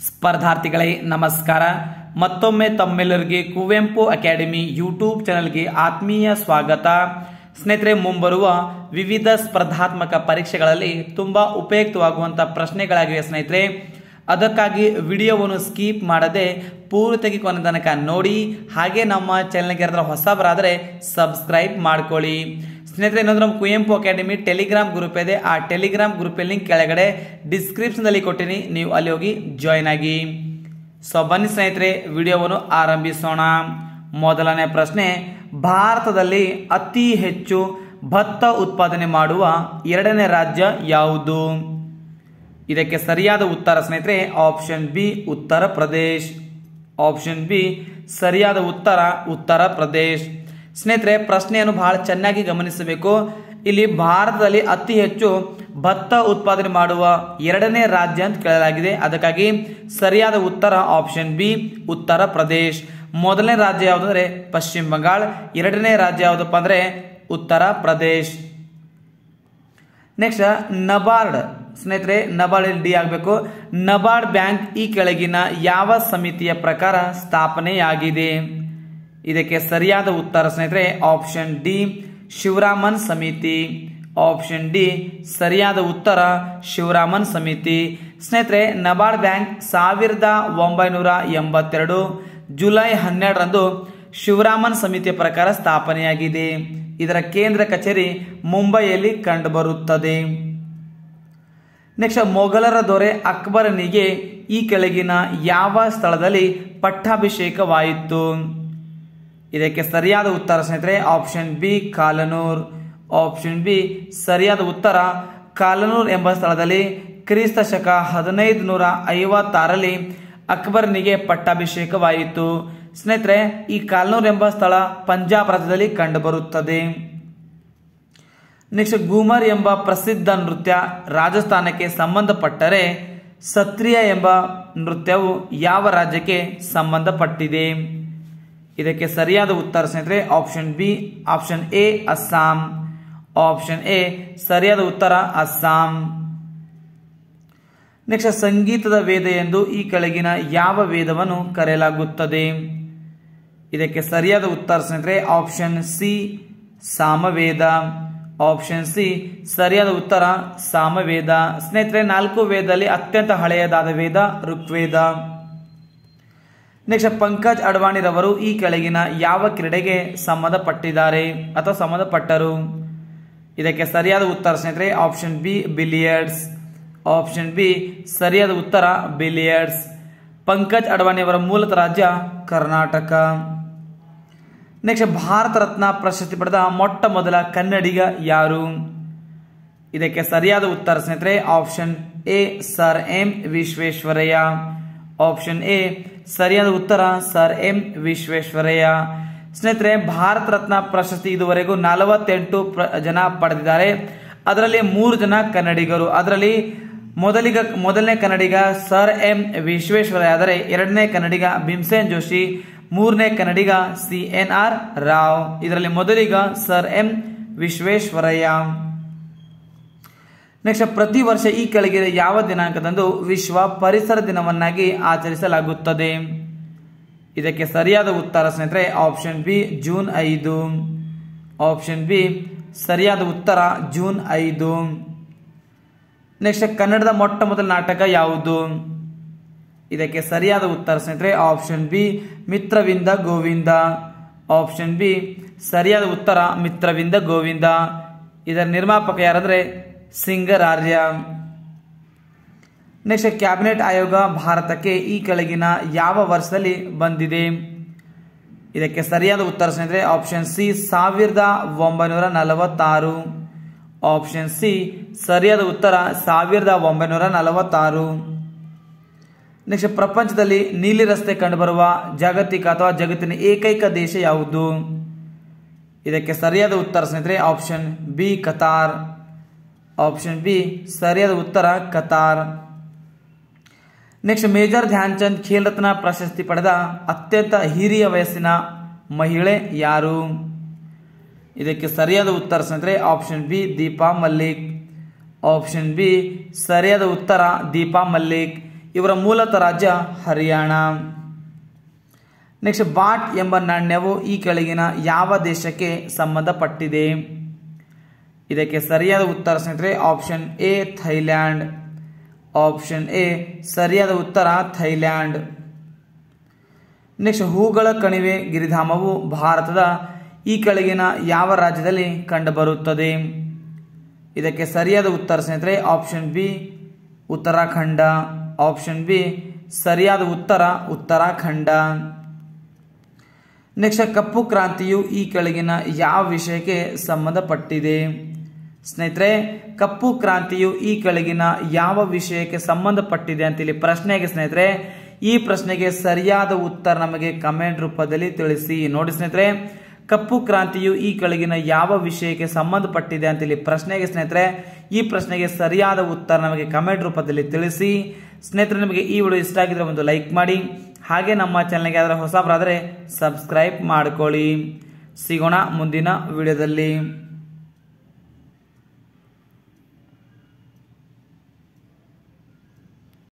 ಸ್ಪರ್ಧಾರ್ಥಿಗಳೇ, ನಮಸ್ಕಾರ. ಮತ್ತೊಮ್ಮೆ ತಮ್ಮೆಲ್ಲರಿಗೆ Kuvempu academy YouTube ಚಾನೆಲ್ಗೆ ಆತ್ಮೀಯ ಸ್ವಾಗತ. ಸ್ನೇಹಿತರೆ, ಮುಂಬರುವ ವಿವಿಧ ಸ್ಪರ್ಧಾತ್ಮಕ ಪರೀಕ್ಷೆಗಳಲ್ಲಿ ತುಂಬಾ ಉಪಯುಕ್ತವಾಗುವಂಥ ಪ್ರಶ್ನೆಗಳಾಗಿವೆ ಸ್ನೇಹಿತರೆ. ಅದಕ್ಕಾಗಿ ವಿಡಿಯೋವನ್ನು ಸ್ಕಿಪ್ ಮಾಡದೆ ಪೂರ್ತಿಯಾಗಿ ಕೊನೆ ತನಕ ನೋಡಿ, ಹಾಗೆ ನಮ್ಮ ಚಾನೆಲ್ಗೆ ಯಾರಾದ್ರೂ ಹೊಸಬರಾದರೆ ಸಬ್ಸ್ಕ್ರೈಬ್ ಮಾಡ್ಕೊಳ್ಳಿ. ಸ್ನೇಹಿತರೆ, ಇನ್ನೊಂದು ನಮ್ಮ ಕುವೆಂಪು ಅಕಾಡೆಮಿ ಟೆಲಿಗ್ರಾಮ್ ಗ್ರೂಪ್ ಇದೆ. ಆ ಟೆಲಿಗ್ರಾಮ್ ಗ್ರೂಪ್ ಲಿಂಕ್ ಕೆಳಗಡೆ ಡಿಸ್ಕ್ರಿಪ್ಷನ್ದಲ್ಲಿ ಕೊಟ್ಟಿನಿ. ನೀವು ಅಲ್ಲಿ ಹೋಗಿ ಜಾಯ್ನ್ ಆಗಿ. ಸೊ ಬನ್ನಿ ಸ್ನೇಹಿತರೆ, ವಿಡಿಯೋವನ್ನು ಆರಂಭಿಸೋಣ. ಮೊದಲನೇ ಪ್ರಶ್ನೆ, ಭಾರತದಲ್ಲಿ ಅತಿ ಹೆಚ್ಚು ಭತ್ತ ಉತ್ಪಾದನೆ ಮಾಡುವ ಎರಡನೇ ರಾಜ್ಯ ಯಾವುದು? ಇದಕ್ಕೆ ಸರಿಯಾದ ಉತ್ತರ ಸ್ನೇಹಿತರೆ option B Uttar Pradesh. Option B ಸರಿಯಾದ ಉತ್ತರ ಉತ್ತರ ಪ್ರದೇಶ್. ಸ್ನೇಹಿತರೆ, ಪ್ರಶ್ನೆಯನ್ನು ಬಹಳ ಚೆನ್ನಾಗಿ ಗಮನಿಸಬೇಕು. ಇಲ್ಲಿ ಭಾರತದಲ್ಲಿ ಅತಿ ಹೆಚ್ಚು ಭತ್ತ ಉತ್ಪಾದನೆ ಮಾಡುವ ಎರಡನೇ ರಾಜ್ಯ ಅಂತ ಕೇಳಲಾಗಿದೆ. ಅದಕ್ಕಾಗಿ ಸರಿಯಾದ ಉತ್ತರ ಆಪ್ಷನ್ ಬಿ ಉತ್ತರ ಪ್ರದೇಶ್. ಮೊದಲನೇ ರಾಜ್ಯ ಯಾವುದಂದ್ರೆ ಪಶ್ಚಿಮ ಬಂಗಾಳ, ಎರಡನೇ ರಾಜ್ಯ ಯಾವುದಪ್ಪ ಅಂದ್ರೆ ಉತ್ತರ ಪ್ರದೇಶ್. ನೆಕ್ಸ್ಟ್ ನಬಾರ್ಡ್. ಸ್ನೇಹಿತರೆ, ನಬಾರ್ಡ್ ಡಿ ಆಗಬೇಕು? ನಬಾರ್ಡ್ ಬ್ಯಾಂಕ್ ಈ ಕೆಳಗಿನ ಯಾವ ಸಮಿತಿಯ ಪ್ರಕಾರ ಸ್ಥಾಪನೆಯಾಗಿದೆ? ಇದಕ್ಕೆ ಸರಿಯಾದ ಉತ್ತರ ಸ್ನೇಹಿತರೆ ಆಪ್ಷನ್ ಡಿ ಶಿವರಾಮನ್ ಸಮಿತಿ. ಆಪ್ಷನ್ ಡಿ ಸರಿಯಾದ ಉತ್ತರ, ಶಿವರಾಮನ್ ಸಮಿತಿ. ಸ್ನೇಹಿತರೆ, ನಬಾರ್ಡ್ ಬ್ಯಾಂಕ್ ಸಾವಿರದ ಒಂಬೈನೂರ ಎಂಬತ್ತೆರಡು, ಜುಲೈ ಹನ್ನೆರಡರಂದು ಶಿವರಾಮನ್ ಸಮಿತಿಯ ಪ್ರಕಾರ ಸ್ಥಾಪನೆಯಾಗಿದೆ. ಇದರ ಕೇಂದ್ರ ಕಚೇರಿ ಮುಂಬೈಯಲ್ಲಿ ಕಂಡುಬರುತ್ತದೆ. ನೆಕ್ಸ್ಟ್, ಮೊಘಲರ ದೊರೆ ಅಕ್ಬರನಿಗೆ ಈ ಕೆಳಗಿನ ಯಾವ ಸ್ಥಳದಲ್ಲಿ ಪಟ್ಟಾಭಿಷೇಕವಾಯಿತು? ಇದಕ್ಕೆ ಸರಿಯಾದ ಉತ್ತರ ಸ್ನೇಹಿತರೆ option B Kalanaur. Option B ಸರಿಯಾದ ಉತ್ತರ, ಕಾಲನೂರ್ ಎಂಬ ಸ್ಥಳದಲ್ಲಿ ಕ್ರಿಸ್ತ ಶಕ ಹದಿನೈದು ನೂರ ಐವತ್ತಾರಲ್ಲಿ ಅಕ್ಬರ್ನಿಗೆ ಪಟ್ಟಾಭಿಷೇಕವಾಯಿತು. ಸ್ನೇಹಿತರೆ, ಈ ಕಾಲನೂರ್ ಎಂಬ ಸ್ಥಳ ಪಂಜಾಬ್ ರಾಜ್ಯದಲ್ಲಿ ಕಂಡುಬರುತ್ತದೆ. ನೆಕ್ಸ್ಟ್, ಗೂಮರ್ ಎಂಬ ಪ್ರಸಿದ್ಧ ನೃತ್ಯ ರಾಜಸ್ಥಾನಕ್ಕೆ ಸಂಬಂಧಪಟ್ಟರೆ ಸತ್ರಿಯ ಎಂಬ ನೃತ್ಯವು ಯಾವ ರಾಜ್ಯಕ್ಕೆ ಸಂಬಂಧಪಟ್ಟಿದೆ? ಇದಕ್ಕೆ ಸರಿಯಾದ ಉತ್ತರ ಸ್ನೇಹಿತರೆ option B option A Assam option A ಸರಿಯಾದ ಉತ್ತರ ಅಸ್ಸಾಂ ನೆಕ್ಸ್ಟ್, ಸಂಗೀತದ ವೇದ ಎಂದು ಈ ಕೆಳಗಿನ ಯಾವ ವೇದವನ್ನು ಕರೆಯಲಾಗುತ್ತದೆ? ಇದಕ್ಕೆ ಸರಿಯಾದ ಉತ್ತರ ಸ್ನೇಹಿತರೆ option C Samaveda. Option C ಸರಿಯಾದ ಉತ್ತರ, ಸಾಮವೇದ. ಸ್ನೇಹಿತರೆ, ನಾಲ್ಕು ವೇದದಲ್ಲಿ ಅತ್ಯಂತ ಹಳೆಯದಾದ ವೇದ ಋಗ್ವೇದ. ನೆಕ್ಸ್ಟ್ ಪಂಕಜ್ ಅಡ್ವಾಣಿರವರು ಈ ಕೆಳಗಿನ ಯಾವ ಕ್ರೀಡೆಗೆ ಸಂಬಂಧಪಟ್ಟಿದ್ದಾರೆ ಅಥವಾ ಸಂಬಂಧಪಟ್ಟರು? ಇದಕ್ಕೆ ಸರಿಯಾದ ಉತ್ತರ ಸ್ನೇಹಿತರೆ option B billiards option B ಸರಿಯಾದ ಉತ್ತರ ಬಿಲಿಯರ್ಡ್ಸ್ ಪಂಕಜ್ ಅಡ್ವಾಣಿಯವರ ಮೂಲತ ರಾಜ್ಯ ಕರ್ನಾಟಕ. ನೆಕ್ಸ್ಟ್ ಭಾರತ ರತ್ನ ಪ್ರಶಸ್ತಿ ಪಡೆದ ಮೊಟ್ಟ ಮೊದಲ ಕನ್ನಡಿಗ ಯಾರು? ಇದಕ್ಕೆ ಸರಿಯಾದ ಉತ್ತರ ಸ್ನೇಹಿತರೆ option A sir M Visvesvaraya. Option A ಸರಿಯಾದ ಉತ್ತರ, ಸರ್ ಎಂ ವಿಶ್ವೇಶ್ವರಯ್ಯ. ಸ್ನೇಹಿತರೆ, ಭಾರತ ರತ್ನ ಪ್ರಶಸ್ತಿ ಇದುವರೆಗೂ ನಲವತ್ತೆಂಟು ಜನ ಪಡೆದಿದ್ದಾರೆ. ಅದರಲ್ಲಿ ಮೂರು ಜನ ಕನ್ನಡಿಗರು. ಅದರಲ್ಲಿ ಮೊದಲಿಗ, ಮೊದಲನೇ ಕನ್ನಡಿಗ ಸರ್ ಎಂ ವಿಶ್ವೇಶ್ವರಯ್ಯ ಆದರೆ ಎರಡನೇ ಕನ್ನಡಿಗ ಭೀಮಸೇನ್ ಜೋಶಿ, ಮೂರನೇ ಕನ್ನಡಿಗ ಸಿ ಎನ್ ಆರ್ ರಾವ್. ಇದರಲ್ಲಿ ಮೊದಲಿಗ ಸರ್ ಎಂ ವಿಶ್ವೇಶ್ವರಯ್ಯ. ನೆಕ್ಸ್ಟ್ ಪ್ರತಿ ವರ್ಷ ಈ ಕೆಳಗಿನ ಯಾವ ದಿನಾಂಕದಂದು ವಿಶ್ವ ಪರಿಸರ ದಿನವನ್ನಾಗಿ ಆಚರಿಸಲಾಗುತ್ತದೆ? ಇದಕ್ಕೆ ಸರಿಯಾದ ಉತ್ತರ ಸ್ನೇಹಿತರೆ ಆಪ್ಷನ್ ಬಿ ಜೂನ್ ಐದು. ಆಪ್ಷನ್ ಬಿ ಸರಿಯಾದ ಉತ್ತರ ಜೂನ್ ಐದು. ನೆಕ್ಸ್ಟ್ ಕನ್ನಡದ ಮೊಟ್ಟ ಮೊದಲ ನಾಟಕ ಯಾವುದು? ಇದಕ್ಕೆ ಸರಿಯಾದ ಉತ್ತರ ಸ್ನೇಹಿತರೆ option B Mitravinda Govinda. Option B ಸರಿಯಾದ ಉತ್ತರ, ಮಿತ್ರವಿಂದ ಗೋವಿಂದ. ಇದರ ನಿರ್ಮಾಪಕ ಯಾರಂದ್ರೆ ಸಿಂಗರಾರ್ಯ. ನೆಕ್ಸ್ಟ್ ಕ್ಯಾಬಿನೆಟ್ ಆಯೋಗ ಭಾರತಕ್ಕೆ ಈ ಕೆಳಗಿನ ಯಾವ ವರ್ಷದಲ್ಲಿ ಬಂದಿದೆ? ಇದಕ್ಕೆ ಸರಿಯಾದ ಉತ್ತರ ಸ್ನೇಹಿತರೆ ಆಪ್ಷನ್ ಸಿ ಸಾವಿರದ ಒಂಬೈನೂರ ನಲವತ್ತಾರು. ಆಪ್ಷನ್ ಸಿ ಸರಿಯಾದ ಉತ್ತರ ಸಾವಿರದ ಒಂಬೈನೂರ ನಲವತ್ತಾರು. ನೆಕ್ಸ್ಟ್ ಪ್ರಪಂಚದಲ್ಲಿ ನೀಲಿ ರಸ್ತೆ ಕಂಡುಬರುವ ಜಾಗತಿಕ ಅಥವಾ ಜಗತ್ತಿನ ಏಕೈಕ ದೇಶ ಯಾವುದು? ಇದಕ್ಕೆ ಸರಿಯಾದ ಉತ್ತರ ಸ್ನೇಹಿತರೆ option B Qatar option B ಸರಿಯಾದ ಉತ್ತರ, Qatar. Next major Dhyanchand Khel Ratna ಪ್ರಶಸ್ತಿ ಪಡೆದ ಅತ್ಯಂತ ಹಿರಿಯ ವಯಸ್ಸಿನ ಮಹಿಳೆ ಯಾರು? ಇದಕ್ಕೆ ಸರಿಯಾದ ಉತ್ತರ ಸ್ನೇಹಿತರೆ option B Deepa Malik. Option B ಸರಿಯಾದ ಉತ್ತರ, ದೀಪಾ ಮಲ್ಲಿಕ್. ಇವರ ಮೂಲತ ರಾಜ್ಯ ಹರಿಯಾಣ. ನೆಕ್ಸ್ಟ್ ಬಾಟ್ ಎಂಬ ನಾಣ್ಯವು ಈ ಕೆಳಗಿನ ಯಾವ ದೇಶಕ್ಕೆ ಸಂಬಂಧಪಟ್ಟಿದೆ? ಇದಕ್ಕೆ ಸರಿಯಾದ ಉತ್ತರ ಸ್ನೇಹಿತರೆ option A Thailand option A ಸರಿಯಾದ ಉತ್ತರ ಥೈಲ್ಯಾಂಡ್ ನೆಕ್ಸ್ಟ್ ಹೂಗಳ ಕಣಿವೆ ಗಿರಿಧಾಮವು ಭಾರತದ ಈ ಕೆಳಗಿನ ಯಾವ ರಾಜ್ಯದಲ್ಲಿ ಕಂಡುಬರುತ್ತದೆ? ಇದಕ್ಕೆ ಸರಿಯಾದ ಉತ್ತರ ಸ್ನೇಹಿತರೆ option B Uttarakhand. Option B ಸರಿಯಾದ ಉತ್ತರ, ಉತ್ತರಾಖಂಡ. ನೆಕ್ಸ್ಟ್ ಕಪ್ಪು ಕ್ರಾಂತಿಯು ಈ ಕೆಳಗಿನ ಯಾವ ವಿಷಯಕ್ಕೆ ಸಂಬಂಧಪಟ್ಟಿದೆ? ಸ್ನೇಹಿತರೆ, ಕಪ್ಪು ಕ್ರಾಂತಿಯು ಈ ಕೆಳಗಿನ ಯಾವ ವಿಷಯಕ್ಕೆ ಸಂಬಂಧಪಟ್ಟಿದೆ ಅಂತೇಳಿ ಪ್ರಶ್ನೆಗೆ ಸ್ನೇಹಿತರೆ, ಈ ಪ್ರಶ್ನೆಗೆ ಸರಿಯಾದ ಉತ್ತರ ನಮಗೆ ಕಮೆಂಟ್ ರೂಪದಲ್ಲಿ ತಿಳಿಸಿ. ನೋಡಿ ಸ್ನೇಹಿತರೆ, ಕಪ್ಪು ಕ್ರಾಂತಿಯು ಈ ಕೆಳಗಿನ ಯಾವ ವಿಷಯಕ್ಕೆ ಸಂಬಂಧಪಟ್ಟಿದೆ ಅಂತೇಳಿ ಪ್ರಶ್ನೆಗೆ ಸ್ನೇಹಿತರೆ, ಈ ಪ್ರಶ್ನೆಗೆ ಸರಿಯಾದ ಉತ್ತರ ನಮಗೆ ಕಮೆಂಟ್ ರೂಪದಲ್ಲಿ ತಿಳಿಸಿ. ಸ್ನೇಹಿತರೆ, ನಿಮಗೆ ಈ ವಿಡಿಯೋ ಇಷ್ಟ ಆಗಿದ್ರೆ ಒಂದು ಲೈಕ್ ಮಾಡಿ. ಹಾಗೆ ನಮ್ಮ ಚಾನಲ್ಗೆ ಆದರೆ ಹೊಸಬರಾದರೆ, ಸಬ್ಸ್ಕ್ರೈಬ್ ಮಾಡ್ಕೊಳ್ಳಿ. ಸಿಗೋಣ ಮುಂದಿನ ವಿಡಿಯೋದಲ್ಲಿ.